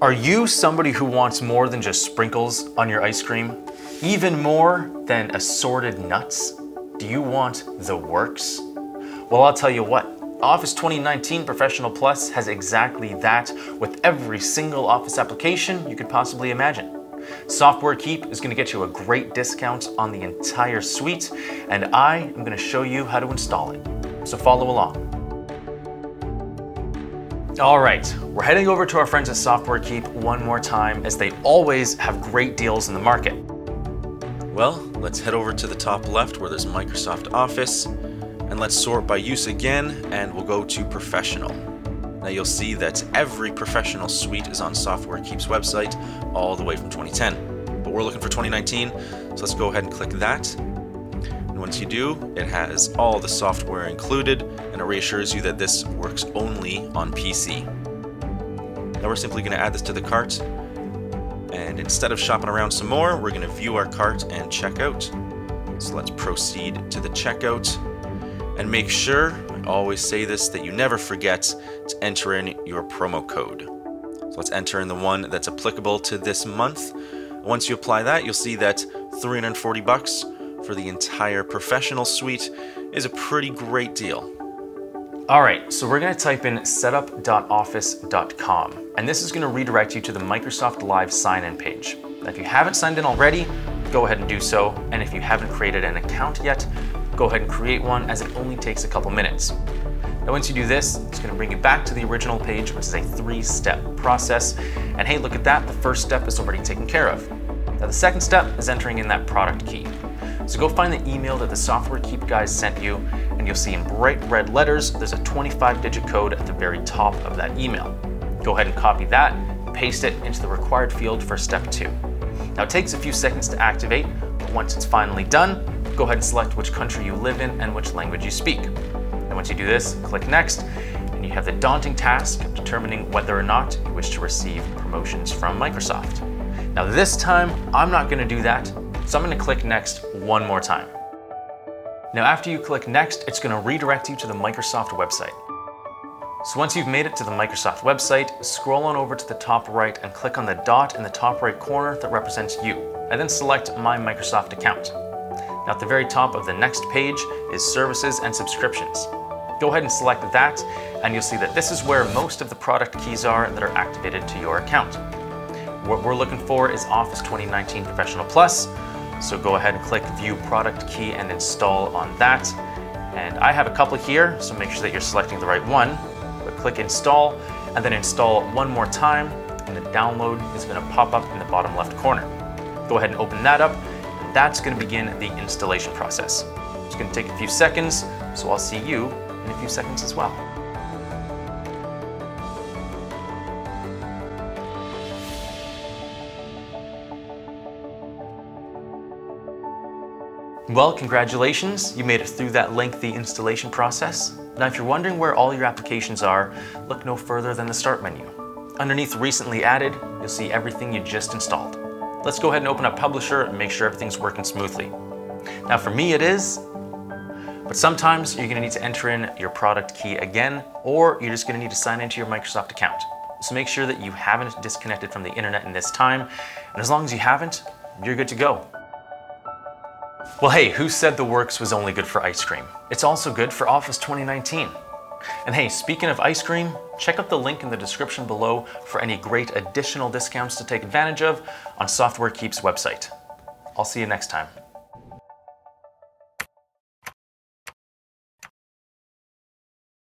Are you somebody who wants more than just sprinkles on your ice cream? Even more than assorted nuts? Do you want the works? Well, I'll tell you what, Office 2019 Professional Plus has exactly that with every single Office application you could possibly imagine. Software Keep is going to get you a great discount on the entire suite, and I am going to show you how to install it. So follow along. All right, we're heading over to our friends at Software Keep one more time as they always have great deals in the market. Well, let's head over to the top left where there's Microsoft Office and let's sort by use again and we'll go to Professional. Now you'll see that every professional suite is on Software Keep's website all the way from 2010. But we're looking for 2019, so let's go ahead and click that. And once you do, it has all the software included and it reassures you that this works only on PC. Now we're simply going to add this to the cart and instead of shopping around some more, we're going to view our cart and check out. So let's proceed to the checkout and make sure, I always say this, that you never forget to enter in your promo code. So let's enter in the one that's applicable to this month. Once you apply that, you'll see that 340 bucks for the entire professional suite is a pretty great deal. All right, so we're gonna type in setup.office.com, and this is gonna redirect you to the Microsoft Live sign-in page. Now, if you haven't signed in already, go ahead and do so, and if you haven't created an account yet, go ahead and create one as it only takes a couple minutes. Now once you do this, it's gonna bring you back to the original page, which is a three-step process. And hey, look at that, the first step is already taken care of. Now the second step is entering in that product key. So go find the email that the Software Keep guys sent you, and you'll see in bright red letters, there's a 25 digit code at the very top of that email. Go ahead and copy that, paste it into the required field for step two. Now it takes a few seconds to activate, but once it's finally done, go ahead and select which country you live in and which language you speak. And once you do this, click next, and you have the daunting task of determining whether or not you wish to receive promotions from Microsoft. Now this time, I'm not gonna do that, so I'm gonna click next one more time. Now after you click next, it's gonna redirect you to the Microsoft website. So once you've made it to the Microsoft website, scroll on over to the top right and click on the dot in the top right corner that represents you, I then select My Microsoft Account. Now at the very top of the next page is Services and Subscriptions. Go ahead and select that, and you'll see that this is where most of the product keys are that are activated to your account. What we're looking for is Office 2019 Professional Plus, so go ahead and click View Product Key and install on that. And I have a couple here, so make sure that you're selecting the right one. But click Install, and then install one more time, and the download is gonna pop up in the bottom left corner. Go ahead and open that up, and that's gonna begin the installation process. It's gonna take a few seconds, so I'll see you in a few seconds as well. Well, congratulations, you made it through that lengthy installation process. Now, if you're wondering where all your applications are, look no further than the Start menu. Underneath Recently Added, you'll see everything you just installed. Let's go ahead and open up Publisher and make sure everything's working smoothly. Now, for me, it is, but sometimes you're gonna need to enter in your product key again, or you're just gonna need to sign into your Microsoft account. So make sure that you haven't disconnected from the internet in this time, and as long as you haven't, you're good to go. Well, hey, who said the works was only good for ice cream? It's also good for Office 2019. And hey, speaking of ice cream, check out the link in the description below for any great additional discounts to take advantage of on Software Keep's website. I'll see you next time.